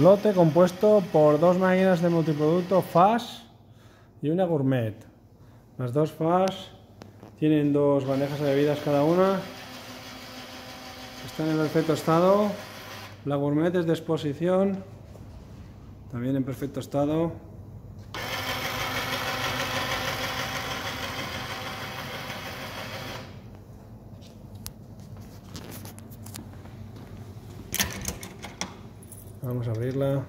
Lote compuesto por dos máquinas de multiproducto FAS y una Gourmet. Las dos FAS tienen dos bandejas de bebidas cada una. Están en perfecto estado. La Gourmet es de exposición. También en perfecto estado. Vamos a abrirla.